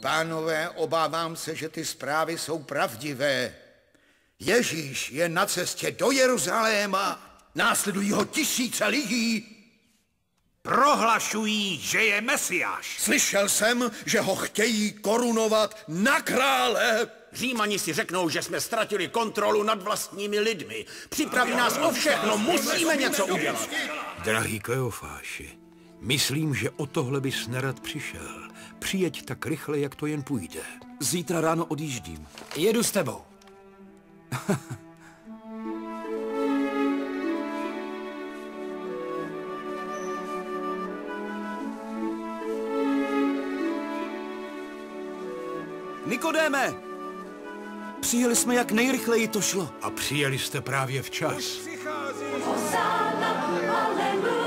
Pánové, obávám se, že ty zprávy jsou pravdivé. Ježíš je na cestě do Jeruzaléma, následují ho tisíce lidí. Prohlašují, že je Mesiáš. Slyšel jsem, že ho chtějí korunovat na krále. Římani si řeknou, že jsme ztratili kontrolu nad vlastními lidmi. Připraví nás o všechno, musíme něco udělat. Drahý Kleofáši, myslím, že o tohle bys nerad přišel. Přijeď tak rychle, jak to jen půjde. Zítra ráno odjíždím. Jedu s tebou. Nikodéme! Přijeli jsme jak nejrychleji to šlo. A přijeli jste právě včas. Aleluja,